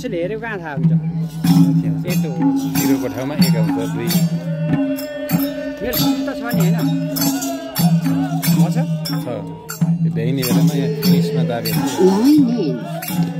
कसैले हेरेको कहाँ थाहा हुन्छ यस्तो हो जिरोको ठाउँमा एक आउँछ दुई मेरो त छ नि होइन छ भ्याइने बेलामा यहाँ इङ्ग्लिसमा दाबेको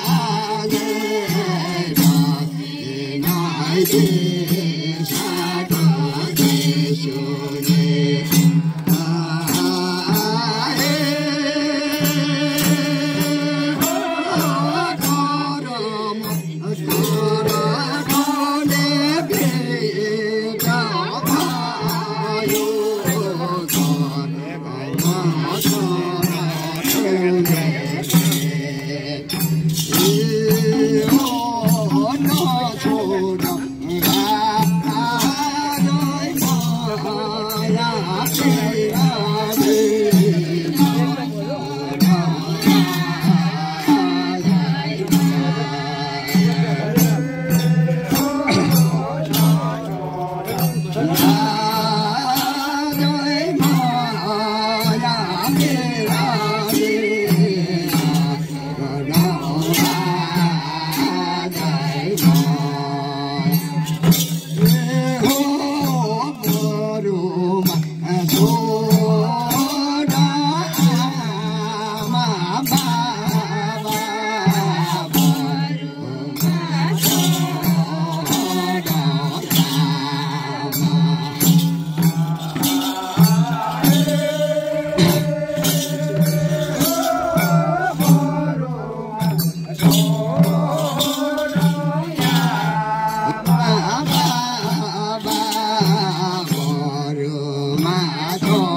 Yeah. I don't.